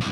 Hi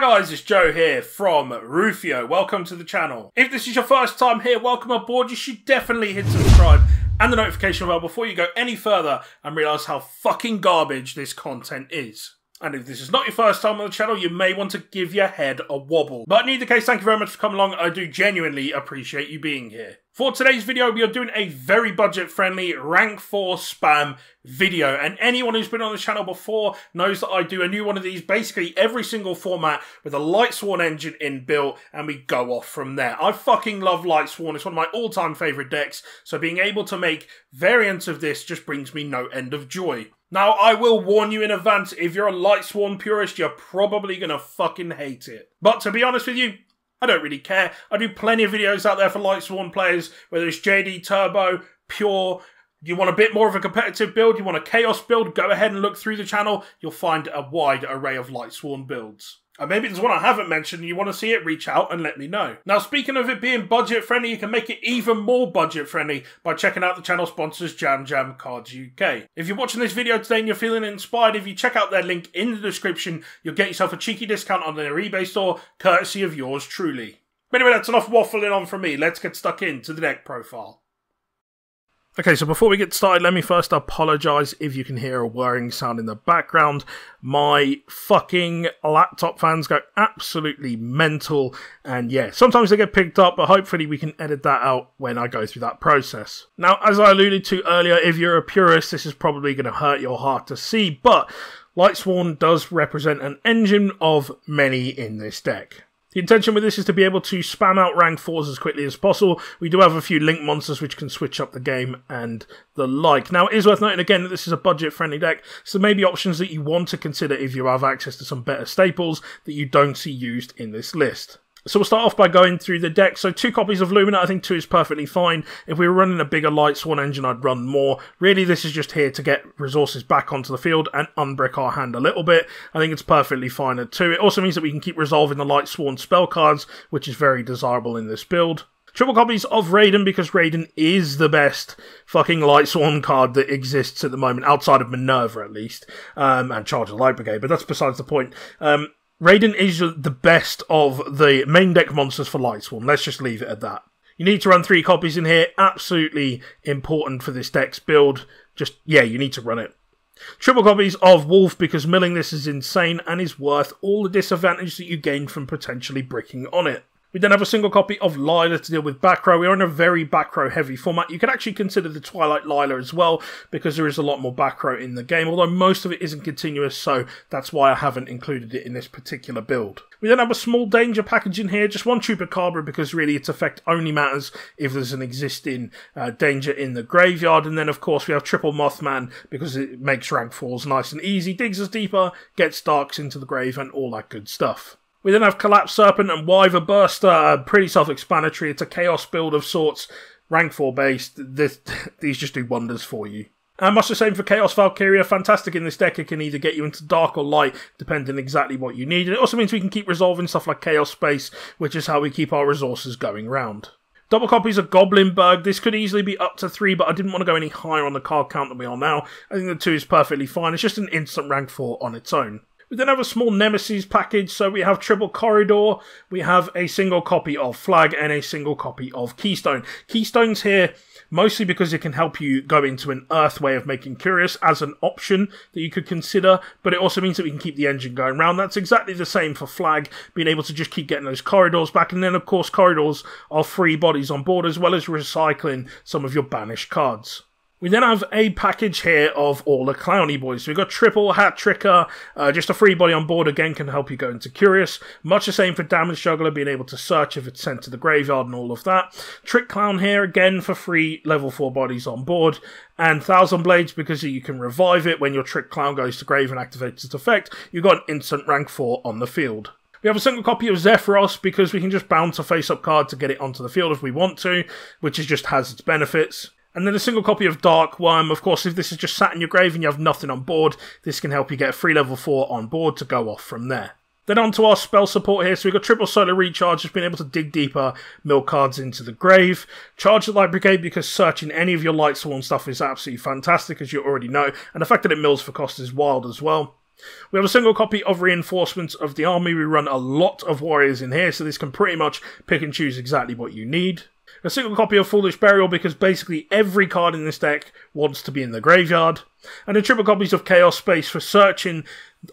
guys, it's Joe here from Ru-Fi-Oh. Welcome to the channel. If this is your first time here, welcome aboard. You should definitely hit subscribe and the notification bell before you go any further and realise how fucking garbage this content is. And if this is not your first time on the channel, you may want to give your head a wobble. But in either case, thank you very much for coming along. I do genuinely appreciate you being here. For today's video, we are doing a very budget-friendly rank 4 spam video. And anyone who's been on the channel before knows that I do a new one of these basically every single format with a Lightsworn engine inbuilt, and we go off from there. I fucking love Lightsworn. It's one of my all-time favourite decks, so being able to make variants of this just brings me no end of joy. Now, I will warn you in advance, if you're a Lightsworn purist, you're probably going to fucking hate it. But to be honest with you, I don't really care. I do plenty of videos out there for Lightsworn players, whether it's JD Turbo, Pure. You want a bit more of a competitive build, you want a Chaos build, go ahead and look through the channel. You'll find a wide array of Lightsworn builds. And maybe there's one I haven't mentioned and you want to see it, reach out and let me know. Now, speaking of it being budget friendly, you can make it even more budget friendly by checking out the channel sponsors Jam Jam Cards UK. If you're watching this video today and you're feeling inspired, if you check out their link in the description, you'll get yourself a cheeky discount on their eBay store, courtesy of yours truly. But anyway, that's enough waffling on from me. Let's get stuck into the deck profile. Okay, so before we get started, let me first apologise if you can hear a whirring sound in the background. My fucking laptop fans go absolutely mental, and yeah, sometimes they get picked up, but hopefully we can edit that out when I go through that process. Now, as I alluded to earlier, if you're a purist, this is probably going to hurt your heart to see, but Lightsworn does represent an engine of many in this deck. The intention with this is to be able to spam out rank 4s as quickly as possible. We do have a few link monsters which can switch up the game and the like. Now, it is worth noting again that this is a budget-friendly deck, so there may be options that you want to consider if you have access to some better staples that you don't see used in this list. So we'll start off by going through the deck. So two copies of Lumina, I think two is perfectly fine. If we were running a bigger Lightsworn engine, I'd run more. Really, this is just here to get resources back onto the field and unbrick our hand a little bit. I think it's perfectly fine at two. It also means that we can keep resolving the Lightsworn spell cards, which is very desirable in this build. Triple copies of Raiden because Raiden is the best fucking Lightsworn card that exists at the moment, outside of Minerva at least, um, and Charge of Light Brigade, but that's besides the point. Um, Raiden is the best of the main deck monsters for Lightsworn. Let's just leave it at that. You need to run three copies in here. Absolutely important for this deck's build. Just, yeah, you need to run it. Triple copies of Wulf because milling this is insane and is worth all the disadvantage that you gain from potentially bricking on it. We then have a single copy of Lyla to deal with back row. We are in a very back row heavy format. You can actually consider the Twilight Lyla as well because there is a lot more back row in the game, although most of it isn't continuous, so that's why I haven't included it in this particular build. We then have a small danger package in here, just one Chupacabra because really its effect only matters if there's an existing uh, danger in the graveyard. And then, of course, we have Triple Mothman because it makes rank 4s nice and easy, digs us deeper, gets Darks into the grave, and all that good stuff. We then have Collapse Serpent and Wyverburster, pretty self-explanatory. It's a Chaos build of sorts, rank 4 based. This, these just do wonders for you. And much the same for Chaos Valkyria, fantastic in this deck. It can either get you into dark or light, depending exactly what you need. And it also means we can keep resolving stuff like Chaos Space, which is how we keep our resources going round. Double copies of Goblindbergh. This could easily be up to three, but I didn't want to go any higher on the card count than we are now. I think the two is perfectly fine. It's just an instant rank 4 on its own. We then have a small Nemesis package, so we have Triple Corridor, we have a single copy of Flag, and a single copy of Keystone. Keystone's here mostly because it can help you go into an Earth way of making Curious as an option that you could consider, but it also means that we can keep the engine going round. That's exactly the same for Flag, being able to just keep getting those corridors back, and then of course corridors are free bodies on board as well as recycling some of your banished cards. We then have a package here of all the Clowny boys. So we've got Triple Hat Tricker, uh, just a free body on board again can help you go into Curious. Much the same for Damage Juggler, being able to search if it's sent to the graveyard and all of that. Trick Clown here again for free level 4 bodies on board. And Thousand Blades because you can revive it when your Trick Clown goes to grave and activates its effect. You've got an instant rank 4 on the field. We have a single copy of Zephyros because we can just bounce a face-up card to get it onto the field if we want to, which is just has its benefits. And then a single copy of Dark Worm. Of course, if this is just sat in your grave and you have nothing on board, this can help you get a free level 4 on board to go off from there. Then on to our spell support here. So we've got triple solar recharge, just being able to dig deeper, mill cards into the grave. Charge the light brigade because searching any of your light sworn stuff is absolutely fantastic, as you already know. And the fact that it mills for cost is wild as well. We have a single copy of Reinforcements of the Army. We run a lot of warriors in here, so this can pretty much pick and choose exactly what you need. A single copy of Foolish Burial because basically every card in this deck wants to be in the graveyard. And a triple copies of Chaos Space for searching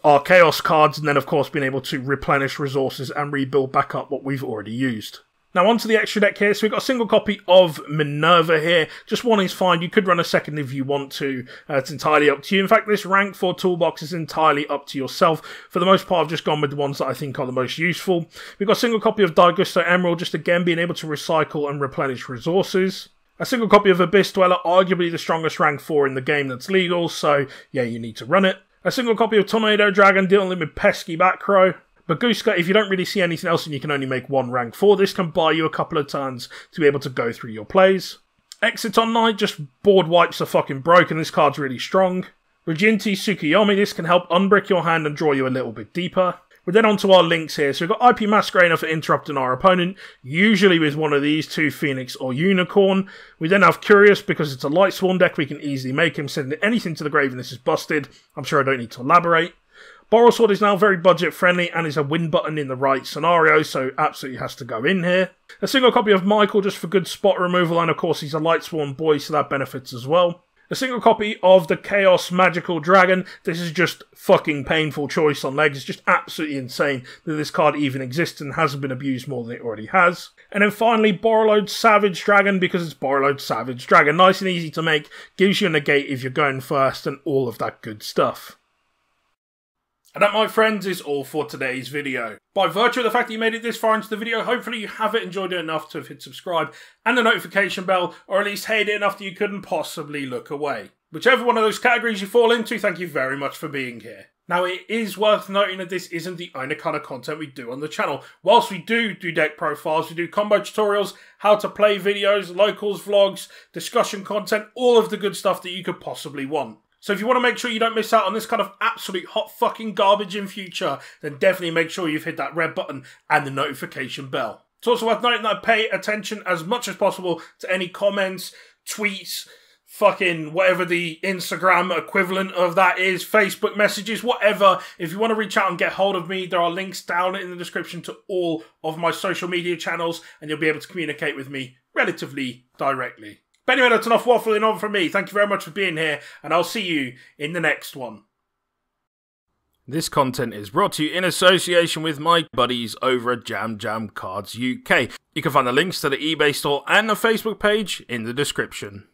our Chaos cards and then of course being able to replenish resources and rebuild back up what we've already used. Now onto the extra deck here. So we've got a single copy of Minerva here. Just one is fine. You could run a second if you want to. Uh, it's entirely up to you. In fact, this rank 4 toolbox is entirely up to yourself. For the most part, I've just gone with the ones that I think are the most useful. We've got a single copy of Daigusto Emerald, just again being able to recycle and replenish resources. A single copy of Abyss Dweller, arguably the strongest rank 4 in the game that's legal, so yeah, you need to run it. A single copy of Tornado Dragon dealing with pesky back row. Bagooska, if you don't really see anything else and you can only make one rank 4, this can buy you a couple of turns to be able to go through your plays. Exciton Knight, just board wipes are fucking broken, this card's really strong. Reginti Tsukuyomi, this can help unbrick your hand and draw you a little bit deeper. We're then on to our links here. So we've got IP Masquerader for interrupting our opponent, usually with one of these two, Phoenix or Unicorn. We then have Curious because it's a light sworn deck. We can easily make him send anything to the grave and this is busted. I'm sure I don't need to elaborate. Borrelsword is now very budget friendly and is a win button in the right scenario, so absolutely has to go in here. A single copy of Michael just for good spot removal, and of course he's a Lightsworn boy, so that benefits as well. A single copy of the Chaos Magical Dragon. This is just fucking painful choice on legs. It's just absolutely insane that this card even exists and hasn't been abused more than it already has. And then finally, Borreload Savage Dragon, because it's Borreload Savage Dragon. Nice and easy to make, gives you a negate if you're going first, and all of that good stuff. And that, my friends, is all for today's video. By virtue of the fact that you made it this far into the video, hopefully you have it enjoyed it enough to have hit subscribe and the notification bell, or at least hated it enough that you couldn't possibly look away. Whichever one of those categories you fall into, thank you very much for being here. Now, it is worth noting that this isn't the only kind of content we do on the channel. Whilst we do do deck profiles, we do combo tutorials, how to play videos, locals, vlogs, discussion content, all of the good stuff that you could possibly want. So if you want to make sure you don't miss out on this kind of absolute hot fucking garbage in future, then definitely make sure you've hit that red button and the notification bell. It's also worth noting that I pay attention as much as possible to any comments, tweets, fucking whatever the Instagram equivalent of that is, Facebook messages, whatever. If you want to reach out and get hold of me, there are links down in the description to all of my social media channels, and you'll be able to communicate with me relatively directly. But anyway, that's enough waffling on from me. Thank you very much for being here, and I'll see you in the next one. This content is brought to you in association with my buddies over at Jam Jam Cards UK. You can find the links to the eBay store and the Facebook page in the description.